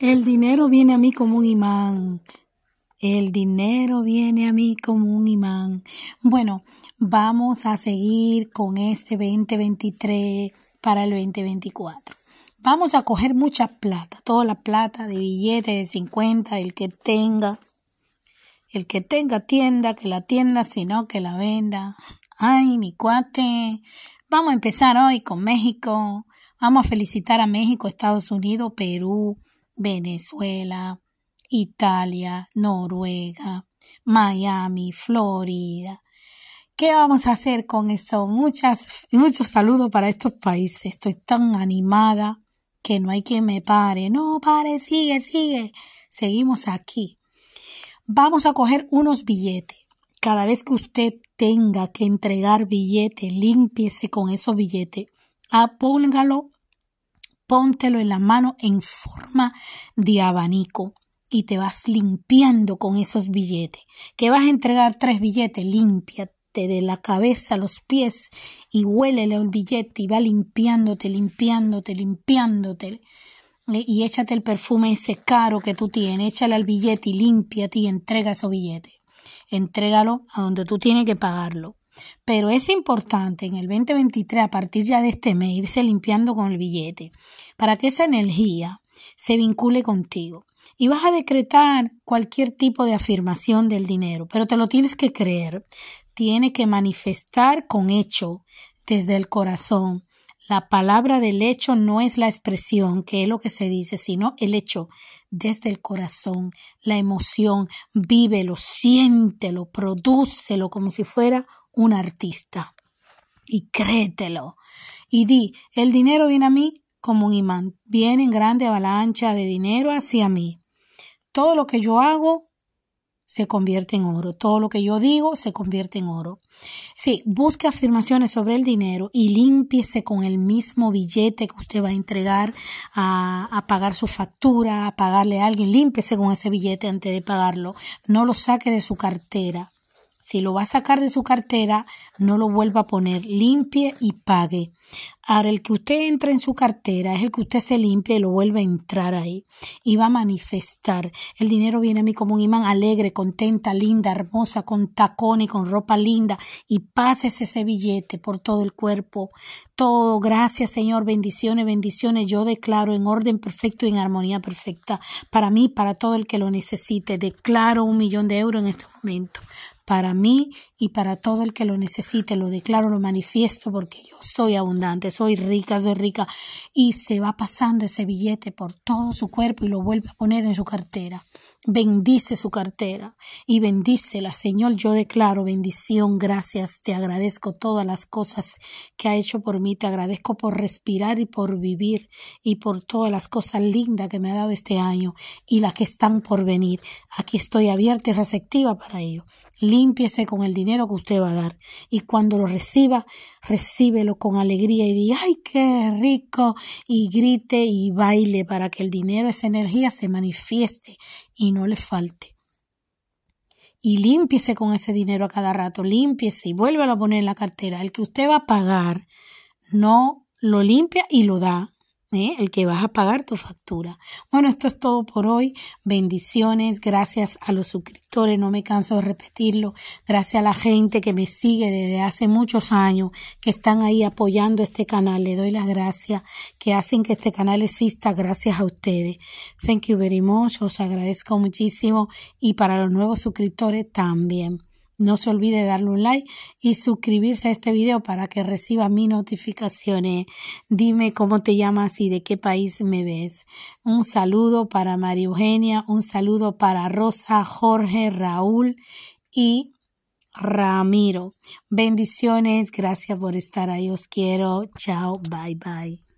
El dinero viene a mí como un imán. El dinero viene a mí como un imán. Bueno, vamos a seguir con este 2023 para el 2024. Vamos a coger mucha plata, toda la plata de billetes de 50, el que tenga. El que tenga tienda, que la tienda, si no, que la venda. Ay, mi cuate. Vamos a empezar hoy con México. Vamos a felicitar a México, Estados Unidos, Perú, Venezuela, Italia, Noruega, Miami, Florida. ¿Qué vamos a hacer con esto? Muchas, muchos saludos para estos países. Estoy tan animada que no hay quien me pare. No, pare, sigue, sigue. Seguimos aquí. Vamos a coger unos billetes. Cada vez que usted tenga que entregar billete, límpiese con esos billetes. Apóngalo póntelo en la mano en forma de abanico y te vas limpiando con esos billetes. Que vas a entregar tres billetes, límpiate de la cabeza a los pies y huélele el billete y va limpiándote, limpiándote, limpiándote. Y échate el perfume ese caro que tú tienes, échale al billete y límpiate y entrega esos billetes. Entrégalo a donde tú tienes que pagarlo. Pero es importante en el 2023, a partir ya de este mes, irse limpiando con el billete, para que esa energía se vincule contigo. Y vas a decretar cualquier tipo de afirmación del dinero, pero te lo tienes que creer. Tienes que manifestar con hecho desde el corazón. La palabra del hecho no es la expresión, que es lo que se dice, sino el hecho desde el corazón, la emoción, vívelo, siéntelo, prodúcelo como si fuera un artista. Y créetelo. Y di, el dinero viene a mí como un imán. Viene en grande avalancha de dinero hacia mí. Todo lo que yo hago se convierte en oro. Todo lo que yo digo se convierte en oro. Sí, busque afirmaciones sobre el dinero y límpiese con el mismo billete que usted va a entregar a, a, pagar su factura, a pagarle a alguien. Límpiese con ese billete antes de pagarlo. No lo saque de su cartera. Si lo va a sacar de su cartera, no lo vuelva a poner, limpie y pague. Ahora, el que usted entra en su cartera es el que usted se limpia y lo vuelve a entrar ahí y va a manifestar. El dinero viene a mí como un imán alegre, contenta, linda, hermosa, con tacón y con ropa linda y pases ese billete por todo el cuerpo. Todo, gracias Señor, bendiciones, bendiciones. Yo declaro en orden perfecto y en armonía perfecta para mí, para todo el que lo necesite. Declaro un millón de euros en este momento para mí y para todo el que lo necesite. Lo declaro, lo manifiesto porque yo soy abundante, soy rica, soy rica. Y se va pasando ese billete por todo su cuerpo y lo vuelve a poner en su cartera. Bendice su cartera y bendícela, Señor. Yo declaro bendición, gracias. Te agradezco todas las cosas que ha hecho por mí. Te agradezco por respirar y por vivir y por todas las cosas lindas que me ha dado este año y las que están por venir. Aquí estoy abierta y receptiva para ello. Límpiese con el dinero que usted va a dar y cuando lo reciba, recíbelo con alegría y diga, ay, qué rico, y grite y baile para que el dinero, esa energía se manifieste y no le falte. Y límpiese con ese dinero a cada rato, límpiese y vuélvelo a poner en la cartera. El que usted va a pagar, no lo limpia y lo da ¿eh? el que vas a pagar tu factura. Bueno, esto es todo por hoy. Bendiciones, gracias a los suscriptores, no me canso de repetirlo. Gracias a la gente que me sigue desde hace muchos años, que están ahí apoyando este canal. Le doy las gracias que hacen que este canal exista gracias a ustedes. Thank you very much. Os agradezco muchísimo y para los nuevos suscriptores también. No se olvide darle un like y suscribirse a este video para que reciba mis notificaciones. Dime cómo te llamas y de qué país me ves. Un saludo para María Eugenia, un saludo para Rosa, Jorge, Raúl y Ramiro. Bendiciones, gracias por estar ahí. Os quiero. Chao, bye bye.